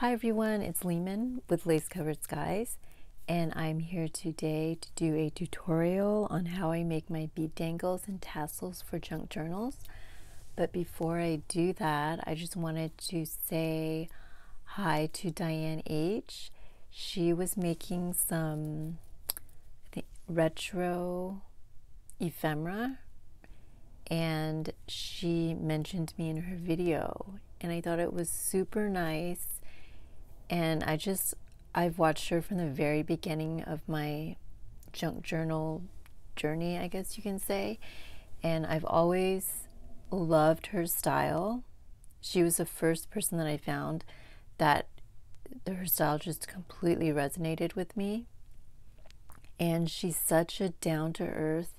Hi everyone, it's Lehman with Lace Covered Skies and I'm here today to do a tutorial on how I make my bead dangles and tassels for junk journals. But before I do that, I just wanted to say hi to Diane H. She was making some retro ephemera and she mentioned me in her video and I thought it was super nice and I just, I've watched her from the very beginning of my junk journal journey, I guess you can say. And I've always loved her style. She was the first person that I found that her style just completely resonated with me. And she's such a down to earth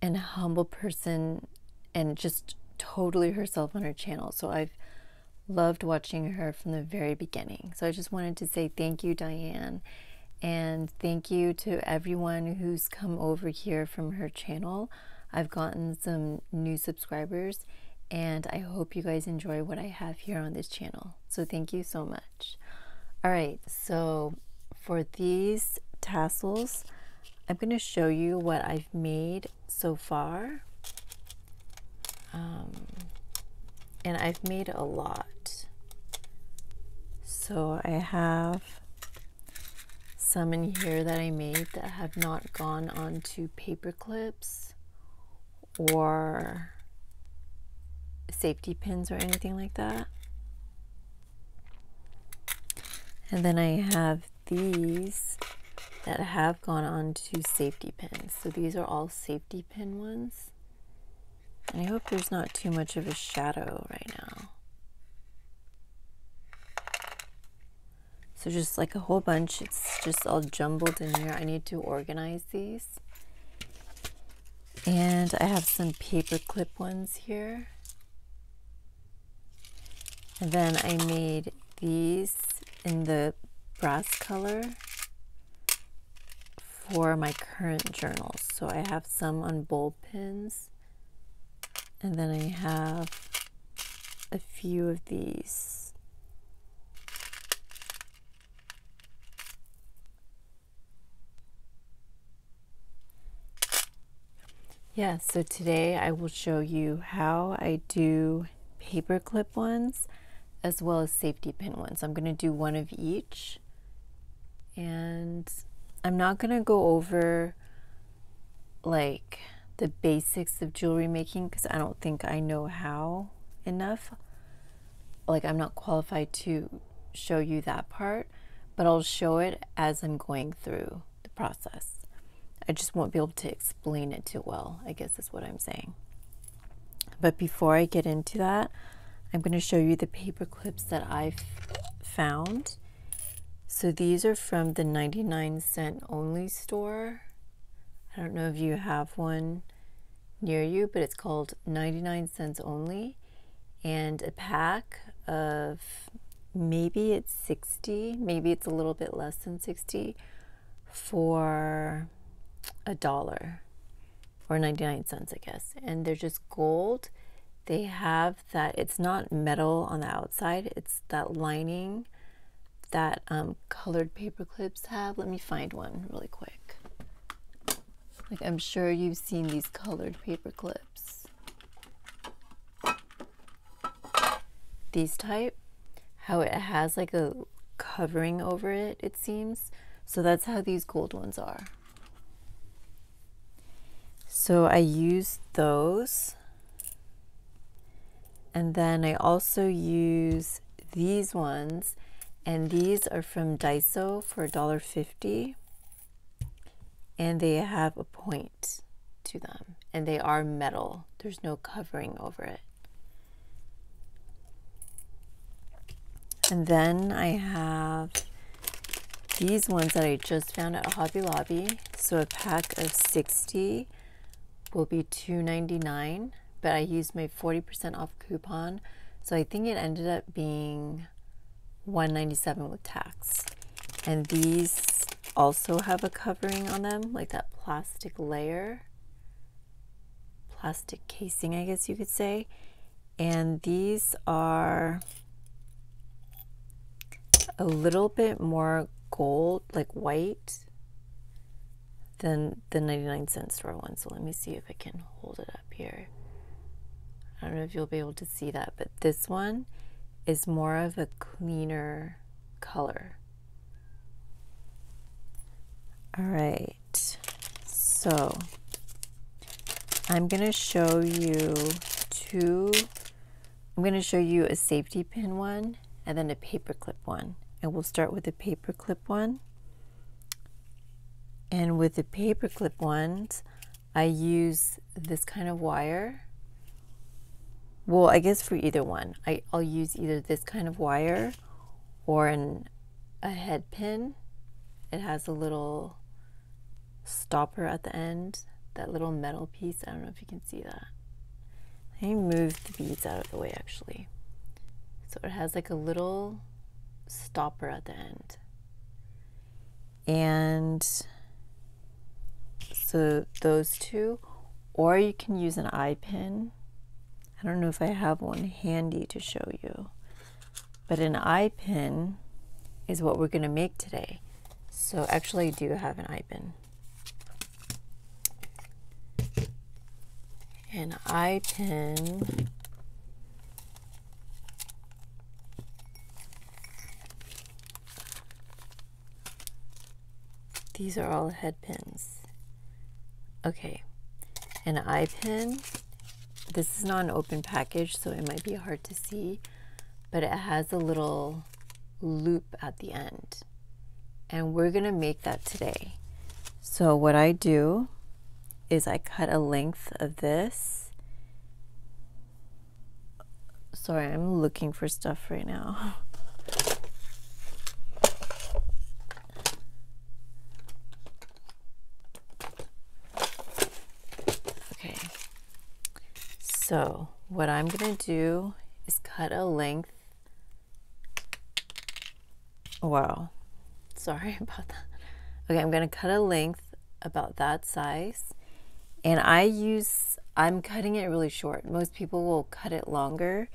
and humble person and just totally herself on her channel. So I've loved watching her from the very beginning. So I just wanted to say thank you, Diane, and thank you to everyone who's come over here from her channel. I've gotten some new subscribers, and I hope you guys enjoy what I have here on this channel. So thank you so much. All right, so for these tassels, I'm going to show you what I've made so far. Um, and I've made a lot. So I have some in here that I made that have not gone onto paper clips or safety pins or anything like that. And then I have these that have gone onto safety pins. So these are all safety pin ones. And I hope there's not too much of a shadow right now. So just like a whole bunch, it's just all jumbled in here. I need to organize these. And I have some paper clip ones here. And then I made these in the brass color for my current journals. So I have some on bowl pins. And then I have a few of these. Yeah, so today I will show you how I do paper clip ones as well as safety pin ones. I'm going to do one of each and I'm not going to go over like the basics of jewelry making because I don't think I know how enough. Like I'm not qualified to show you that part, but I'll show it as I'm going through the process. I just won't be able to explain it too well, I guess is what I'm saying. But before I get into that, I'm going to show you the paper clips that I've found. So these are from the 99 cent only store. I don't know if you have one near you, but it's called 99 cents only. And a pack of maybe it's 60, maybe it's a little bit less than 60 for a dollar or 99 cents, I guess. And they're just gold. They have that, it's not metal on the outside, it's that lining that um, colored paper clips have. Let me find one really quick. Like, I'm sure you've seen these colored paper clips. These type, how it has like a covering over it, it seems. So that's how these gold ones are. So I use those. And then I also use these ones. And these are from Daiso for $1.50. And they have a point to them. And they are metal. There's no covering over it. And then I have these ones that I just found at Hobby Lobby. So a pack of 60 will be $2.99, but I used my 40% off coupon. So I think it ended up being $1.97 with tax. And these also have a covering on them, like that plastic layer, plastic casing, I guess you could say. And these are a little bit more gold, like white, than the 99 cent store one. So let me see if I can hold it up here. I don't know if you'll be able to see that, but this one is more of a cleaner color. All right, so I'm going to show you two, I'm going to show you a safety pin one and then a paper clip one. And we'll start with the paper clip one. And with the paper clip ones, I use this kind of wire. Well, I guess for either one, I, I'll use either this kind of wire or an, a head pin. It has a little stopper at the end, that little metal piece. I don't know if you can see that. Let me move the beads out of the way actually. So it has like a little stopper at the end. And so those two, or you can use an eye pin. I don't know if I have one handy to show you, but an eye pin is what we're going to make today. So actually I do have an eye pin. An eye pin These are all head pins. Okay, an eye pin. This is not an open package, so it might be hard to see, but it has a little loop at the end. And we're gonna make that today. So what I do is I cut a length of this. Sorry, I'm looking for stuff right now. Okay, so what I'm to do is cut a length. Wow. Sorry about that. Okay, I'm to cut a length about that size. And I use, I'm cutting it really short. Most people will cut it longer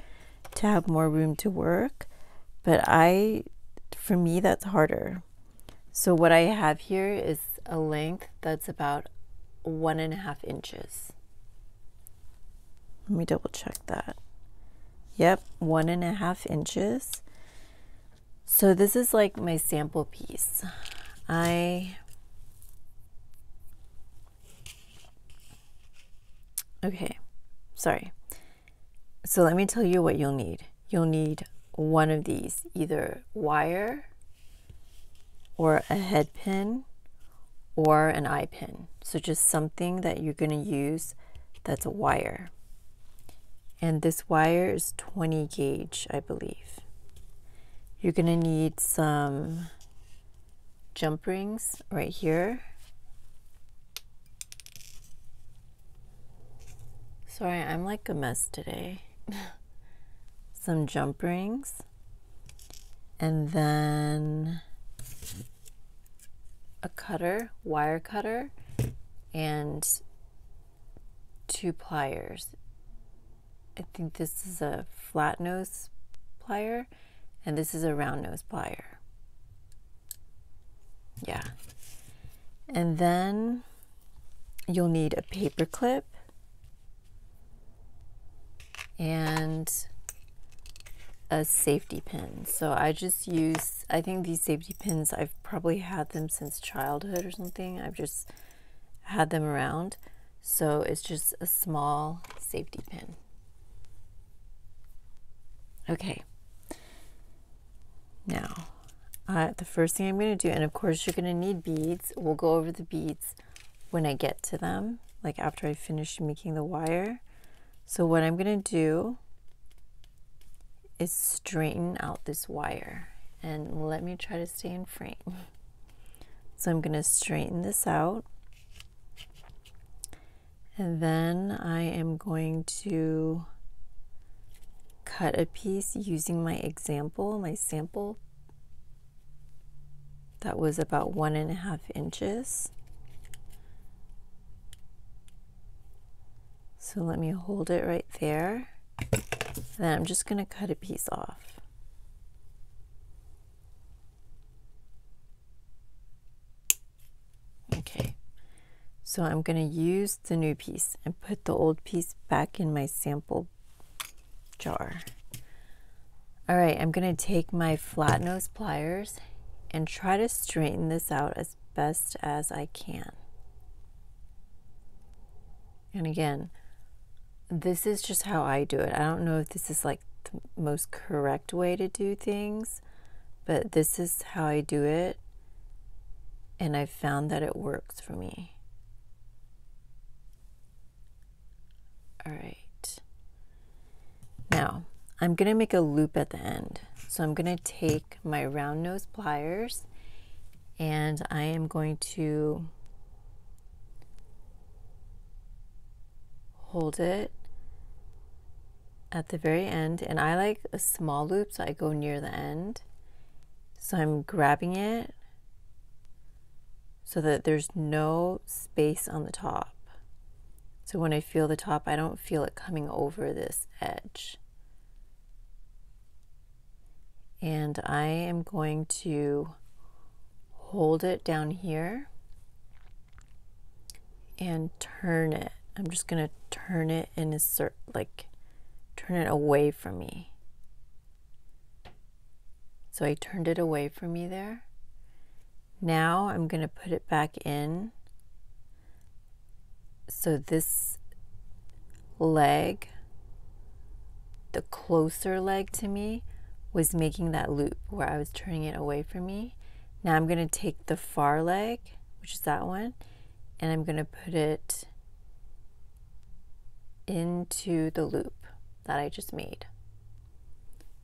to have more room to work. But I, for me, that's harder. So what I have here is a length that's about one and a half inches. Let me double check that. Yep, one and a half inches. So this is like my sample piece. I Okay, sorry. So let me tell you what you'll need. You'll need one of these, either wire or a head pin or an eye pin. So just something that you're going to use that's a wire and this wire is 20 gauge I believe you're gonna need some jump rings right here sorry I'm like a mess today some jump rings and then a cutter wire cutter and two pliers I think this is a flat nose plier and this is a round nose plier. Yeah. And then you'll need a paper clip and a safety pin. So I just use, I think these safety pins, I've probably had them since childhood or something. I've just had them around. So it's just a small safety pin. Okay. Now, uh, the first thing I'm going to do, and of course you're going to need beads. We'll go over the beads when I get to them, like after I finish making the wire. So what I'm going to do is straighten out this wire. And let me try to stay in frame. So I'm going to straighten this out. And then I am going to cut a piece using my example, my sample. That was about one and a half inches. So let me hold it right there. Then I'm just going to cut a piece off. Okay, so I'm going to use the new piece and put the old piece back in my sample jar. All right, I'm going to take my flat nose pliers and try to straighten this out as best as I can. And again, this is just how I do it. I don't know if this is like the most correct way to do things, but this is how I do it. And I've found that it works for me. All right. Now, I'm going to make a loop at the end. So I'm going to take my round nose pliers and I am going to hold it at the very end and I like a small loop so I go near the end. So I'm grabbing it so that there's no space on the top. So when I feel the top I don't feel it coming over this edge. And I am going to hold it down here and turn it. I'm just going to turn it in a like turn it away from me. So I turned it away from me there. Now I'm going to put it back in. So this leg, the closer leg to me, was making that loop where I was turning it away from me. Now I'm going to take the far leg, which is that one, and I'm going to put it into the loop that I just made.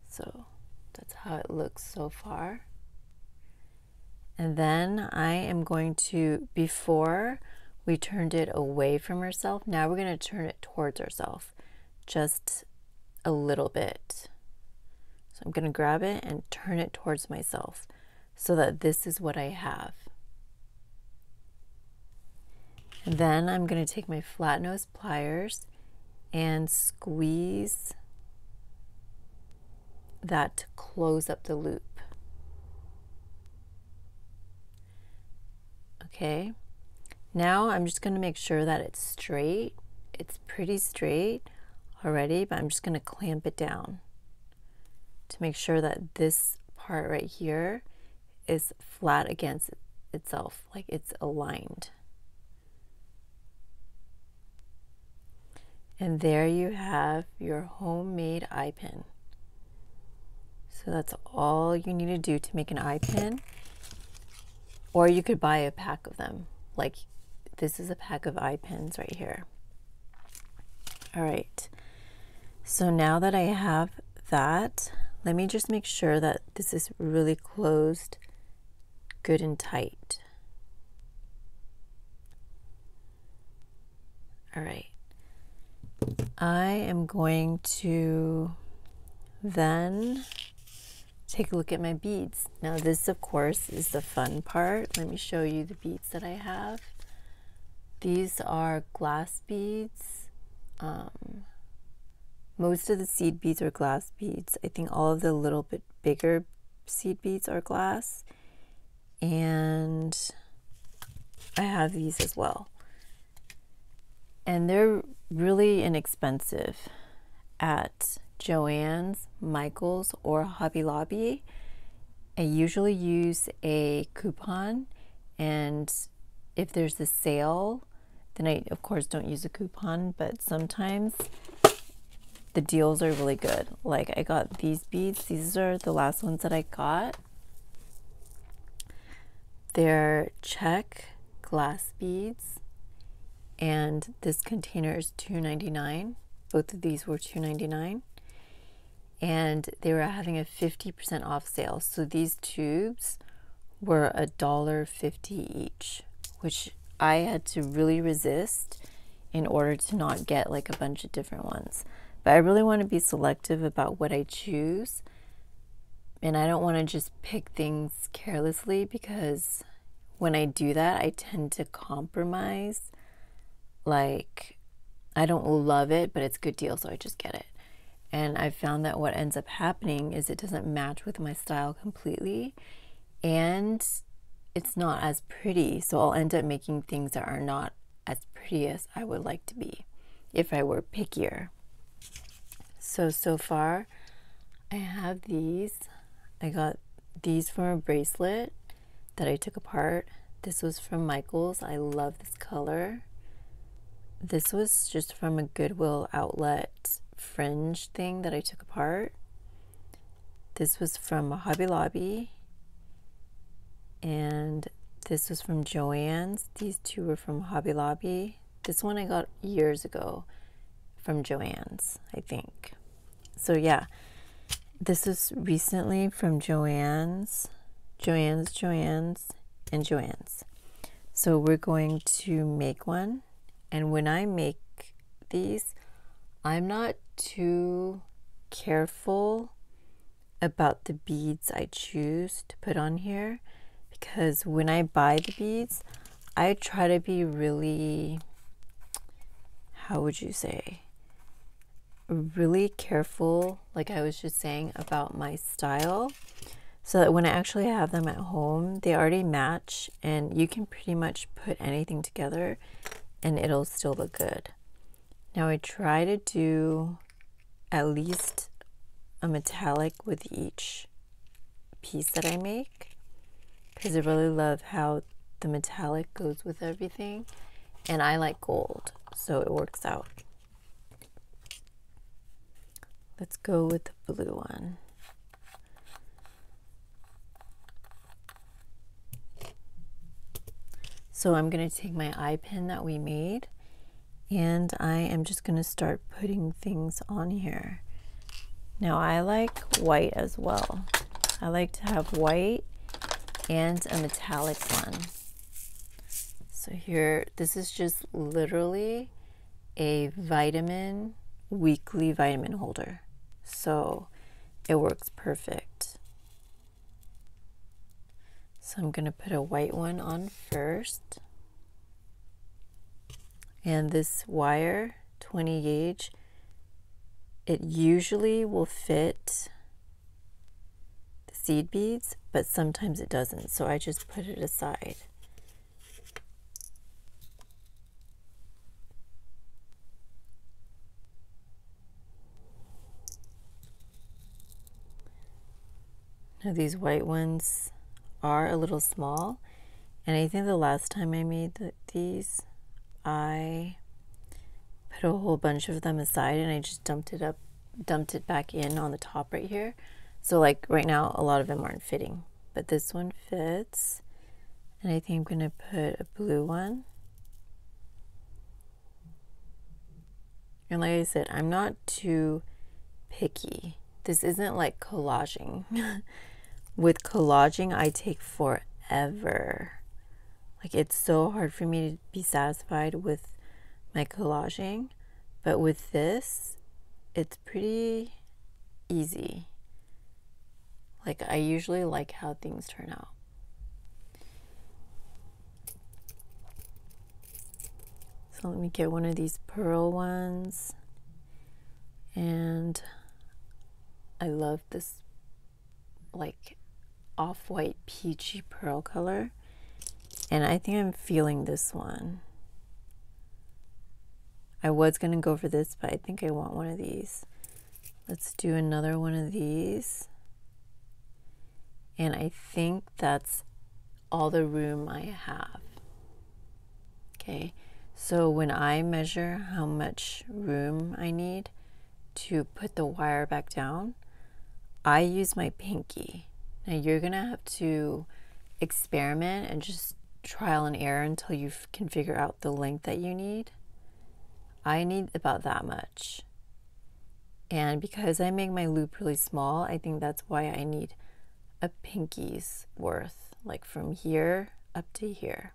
So that's how it looks so far. And then I am going to, before we turned it away from ourselves, now we're going to turn it towards ourselves just a little bit. So I'm going to grab it and turn it towards myself so that this is what I have. And then I'm going to take my flat nose pliers and squeeze that to close up the loop. Okay, now I'm just going to make sure that it's straight. It's pretty straight already, but I'm just going to clamp it down to make sure that this part right here is flat against itself, like it's aligned. And there you have your homemade eye pin. So that's all you need to do to make an eye pin. Or you could buy a pack of them. Like this is a pack of eye pins right here. All right. So now that I have that, let me just make sure that this is really closed good and tight. All right. I am going to then take a look at my beads. Now this of course is the fun part. Let me show you the beads that I have. These are glass beads. Um, most of the seed beads are glass beads. I think all of the little bit bigger seed beads are glass. And I have these as well and they're really inexpensive at Joann's, Michael's, or Hobby Lobby. I usually use a coupon, and if there's a sale, then I, of course, don't use a coupon, but sometimes the deals are really good. Like, I got these beads, these are the last ones that I got. They're Czech glass beads and this container is $2.99 both of these were $2.99 and they were having a 50% off sale. So these tubes were a dollar fifty each which I had to really resist in order to not get like a bunch of different ones. But I really want to be selective about what I choose. And I don't want to just pick things carelessly because when I do that I tend to compromise like I don't love it, but it's a good deal, so I just get it. And I found that what ends up happening is it doesn't match with my style completely, and it's not as pretty. So I'll end up making things that are not as pretty as I would like to be if I were pickier. So, so far, I have these. I got these from a bracelet that I took apart. This was from Michaels. I love this color. This was just from a Goodwill outlet fringe thing that I took apart. This was from Hobby Lobby. And this was from Joann's. These two were from Hobby Lobby. This one I got years ago from Joann's, I think. So yeah, this is recently from Joann's, Joann's, Joann's, and Joann's. So we're going to make one. And when I make these, I'm not too careful about the beads I choose to put on here because when I buy the beads, I try to be really, how would you say, really careful, like I was just saying, about my style so that when I actually have them at home, they already match and you can pretty much put anything together and it'll still look good. Now I try to do at least a metallic with each piece that I make because I really love how the metallic goes with everything and I like gold so it works out. Let's go with the blue one. So I'm going to take my eye pin that we made and I am just going to start putting things on here. Now I like white as well. I like to have white and a metallic one. So here, this is just literally a vitamin, weekly vitamin holder. So it works perfect. So I'm going to put a white one on first. And this wire, 20 gauge, it usually will fit the seed beads, but sometimes it doesn't. So I just put it aside. Now these white ones are a little small. And I think the last time I made the, these, I put a whole bunch of them aside and I just dumped it up, dumped it back in on the top right here. So like right now, a lot of them aren't fitting, but this one fits. And I think I'm to put a blue one. And like I said, I'm not too picky. This isn't like collaging. with collaging, I take forever. Like it's so hard for me to be satisfied with my collaging, but with this, it's pretty easy. Like I usually like how things turn out. So let me get one of these pearl ones. And I love this like off-white peachy pearl color. And I think I'm feeling this one. I was going to go for this, but I think I want one of these. Let's do another one of these. And I think that's all the room I have. Okay, so when I measure how much room I need to put the wire back down, I use my pinky. Now you're going to have to experiment and just trial and error until you can figure out the length that you need. I need about that much. And because I make my loop really small, I think that's why I need a pinky's worth, like from here up to here.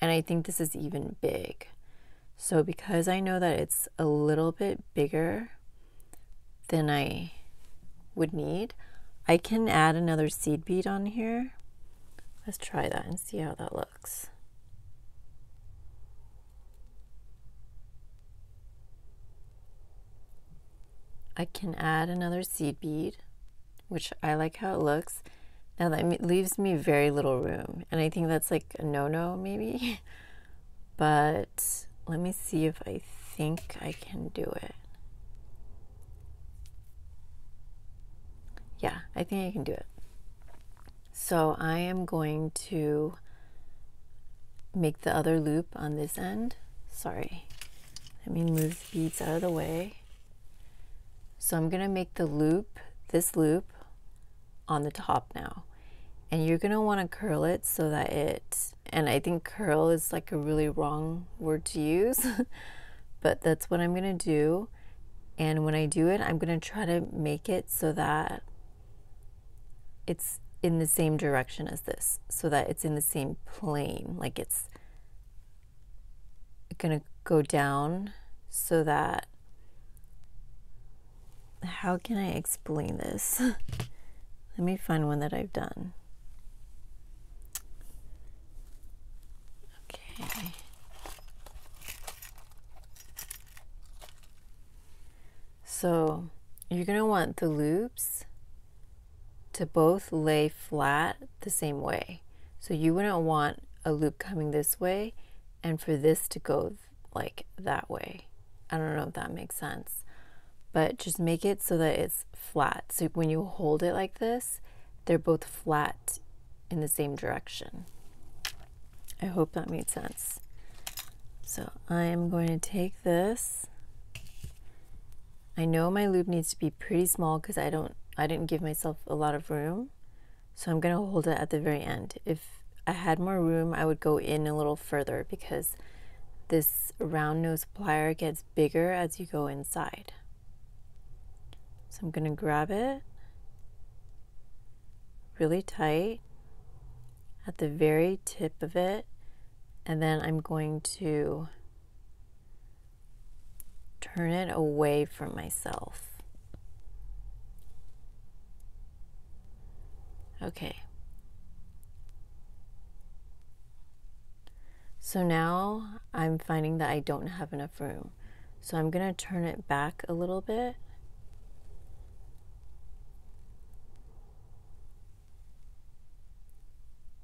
And I think this is even big. So because I know that it's a little bit bigger than I would need, I can add another seed bead on here. Let's try that and see how that looks. I can add another seed bead, which I like how it looks. Now that leaves me very little room, and I think that's like a no-no maybe. but let me see if I think I can do it. Yeah, I think I can do it. So I am going to make the other loop on this end. Sorry, let me move the beads out of the way. So I'm to make the loop, this loop, on the top now. And you're want to curl it so that it, and I think curl is like a really wrong word to use, but that's what I'm to do. And when I do it, I'm to try to make it so that it's in the same direction as this, so that it's in the same plane, like it's to go down so that how can I explain this? Let me find one that I've done. Okay. So you're going to want the loops to both lay flat the same way. So you wouldn't want a loop coming this way and for this to go like that way. I don't know if that makes sense but just make it so that it's flat. So when you hold it like this, they're both flat in the same direction. I hope that made sense. So I am going to take this. I know my loop needs to be pretty small because I don't I didn't give myself a lot of room. So I'm going to hold it at the very end. If I had more room, I would go in a little further because this round nose plier gets bigger as you go inside. So I'm going to grab it really tight at the very tip of it, and then I'm going to turn it away from myself. Okay. So now I'm finding that I don't have enough room. So I'm going to turn it back a little bit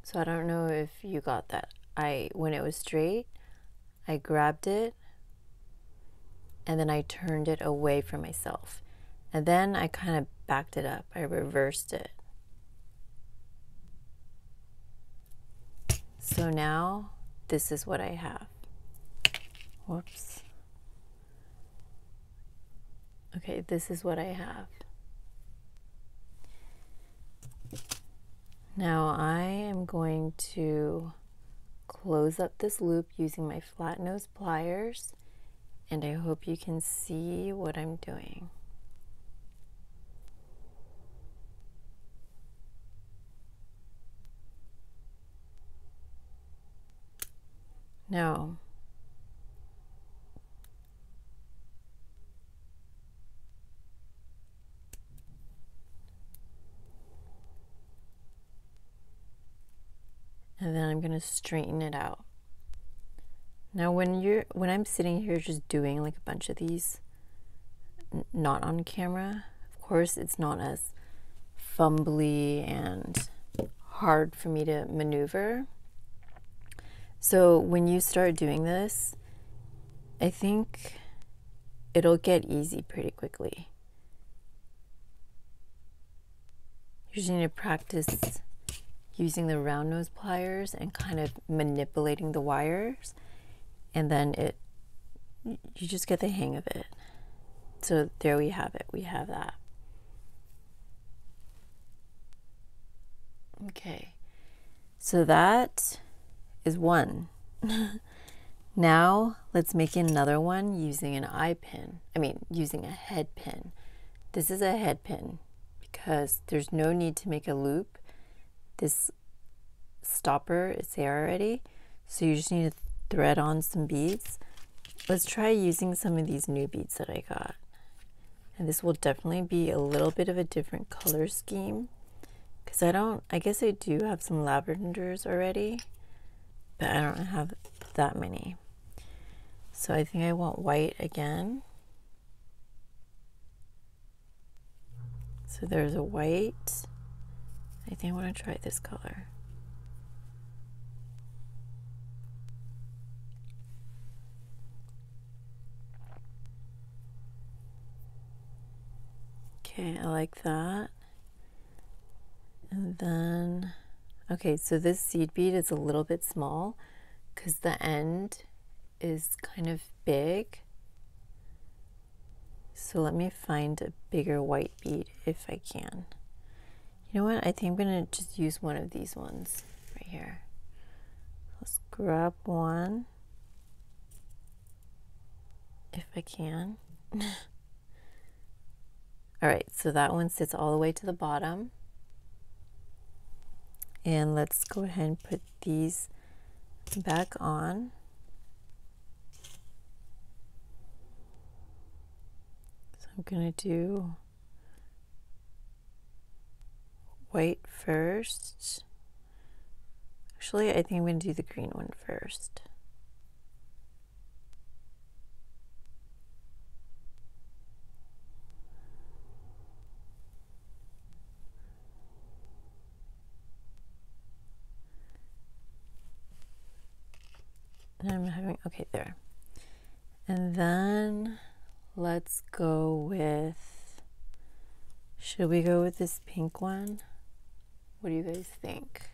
So I don't know if you got that. I when it was straight, I grabbed it and then I turned it away from myself. And then I kind of backed it up. I reversed it. So now this is what I have. Whoops. Okay, this is what I have. Now I am going to close up this loop using my flat nose pliers and I hope you can see what I'm doing. Now and then I'm going to straighten it out. Now when you're when I'm sitting here just doing like a bunch of these not on camera, of course it's not as fumbly and hard for me to maneuver. So when you start doing this, I think it'll get easy pretty quickly. You just need to practice using the round nose pliers and kind of manipulating the wires and then it you just get the hang of it. So there we have it. We have that. Okay. So that is one now let's make another one using an eye pin i mean using a head pin this is a head pin because there's no need to make a loop this stopper is there already. So you just need to thread on some beads. Let's try using some of these new beads that I got. And this will definitely be a little bit of a different color scheme. Because I don't, I guess I do have some lavenders already but I don't have that many. So I think I want white again. So there's a white. I think I want to try this color. Okay, I like that. And then okay, so this seed bead is a little bit small because the end is kind of big. So let me find a bigger white bead if I can. You know what? I think I'm going to just use one of these ones right here. Let's grab one if I can. all right, so that one sits all the way to the bottom. And let's go ahead and put these back on. So I'm to do white first. Actually, I think I'm to do the green one first. And I'm having, okay, there. And then let's go with, should we go with this pink one? What do you guys think?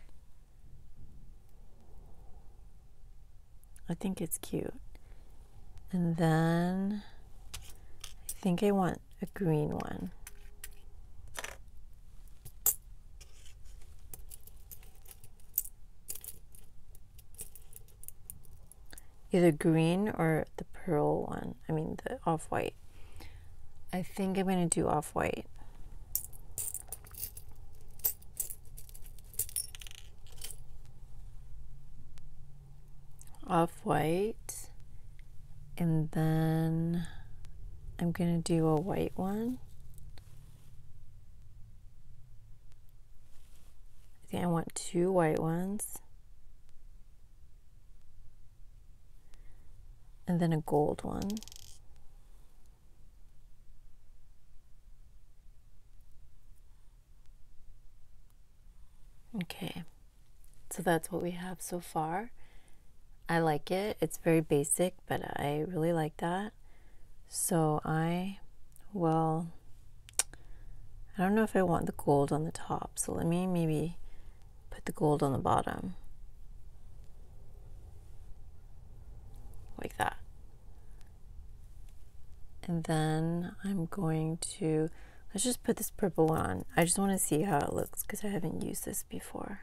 I think it's cute. And then I think I want a green one. Either green or the pearl one. I mean, the off white. I think I'm going to do off white. Off white. And then I'm going to do a white one. I think I want two white ones. And then a gold one. Okay, so that's what we have so far. I like it. It's very basic, but I really like that. So I, well, I don't know if I want the gold on the top. So let me maybe put the gold on the bottom. like that. And then I'm going to, let's just put this purple on. I just want to see how it looks because I haven't used this before.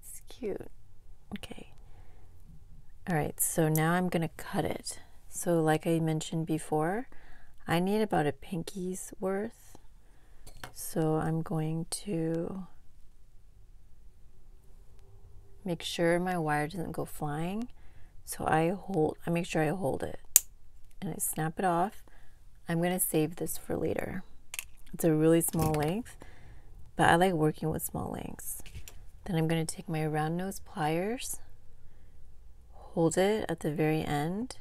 It's cute. Okay. All right, so now I'm going to cut it. So like I mentioned before, I need about a pinky's worth. So I'm going to make sure my wire doesn't go flying. So I hold, I make sure I hold it and I snap it off. I'm going to save this for later. It's a really small length, but I like working with small lengths. Then I'm going to take my round nose pliers, hold it at the very end,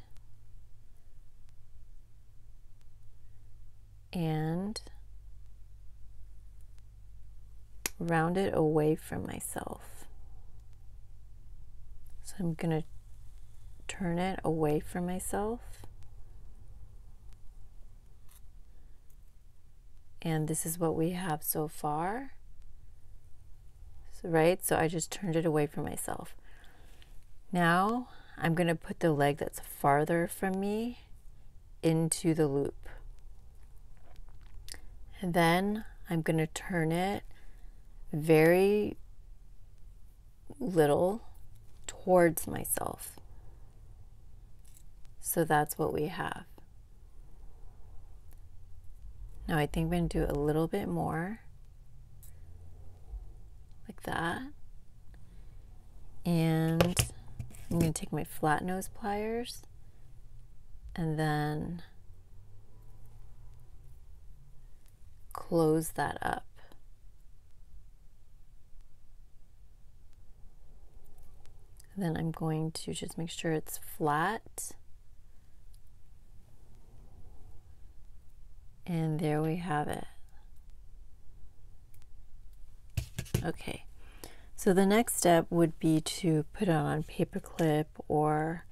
and round it away from myself. So I'm going to turn it away from myself. And this is what we have so far. So, right? So I just turned it away from myself. Now I'm going to put the leg that's farther from me into the loop. And then I'm going to turn it very little towards myself. So that's what we have. Now I think I'm going to do a little bit more like that. And I'm going to take my flat nose pliers and then close that up. Then I'm going to just make sure it's flat. And there we have it. Okay, so the next step would be to put it on paper clip or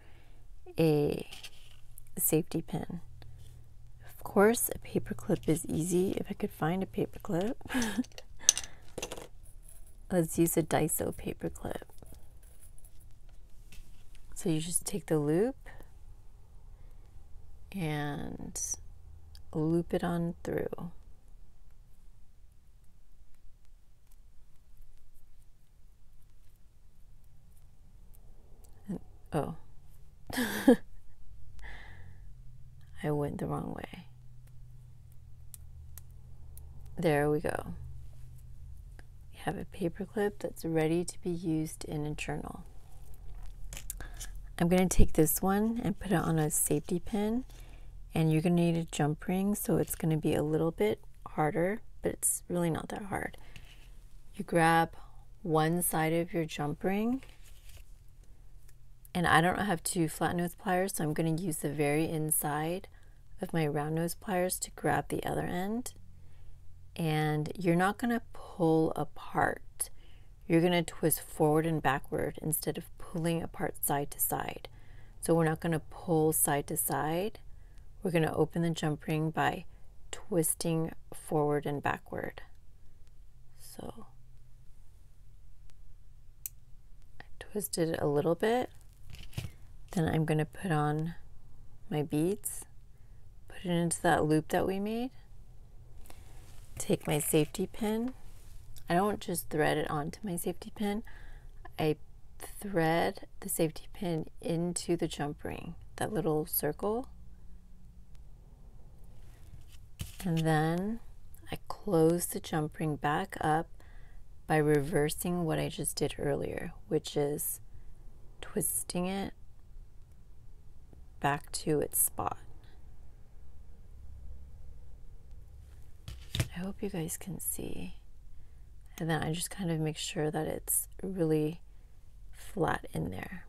a safety pin. Of course, a paper clip is easy if I could find a paper clip. Let's use a Daiso paper clip. So you just take the loop and loop it on through. And, oh. I went the wrong way. There we go. We have a paperclip that's ready to be used in a journal. I'm going to take this one and put it on a safety pin and you're going to need a jump ring so it's going to be a little bit harder but it's really not that hard. You grab one side of your jump ring and I don't have two flat nose pliers so I'm going to use the very inside of my round nose pliers to grab the other end and you're not going to pull apart. You're going to twist forward and backward instead of pulling apart side to side. So we're not going to pull side to side. We're going to open the jump ring by twisting forward and backward. So I twisted it a little bit. Then I'm going to put on my beads, put it into that loop that we made take my safety pin. I don't just thread it onto my safety pin. I thread the safety pin into the jump ring, that little circle. And then I close the jump ring back up by reversing what I just did earlier, which is twisting it back to its spot. I hope you guys can see. And then I just kind of make sure that it's really flat in there.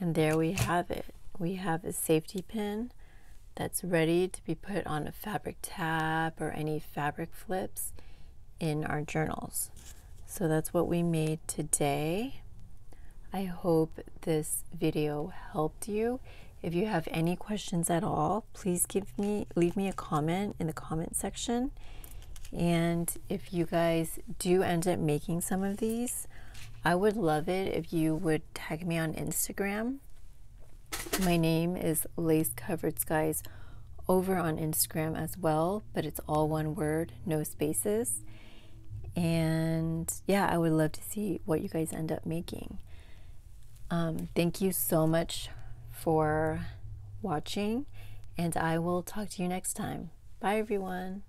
And there we have it. We have a safety pin that's ready to be put on a fabric tab or any fabric flips in our journals. So that's what we made today. I hope this video helped you. If you have any questions at all, please give me leave me a comment in the comment section. And if you guys do end up making some of these, I would love it if you would tag me on Instagram. My name is Lace Covered Skies over on Instagram as well, but it's all one word, no spaces. And yeah, I would love to see what you guys end up making. Um, thank you so much for watching, and I will talk to you next time. Bye, everyone.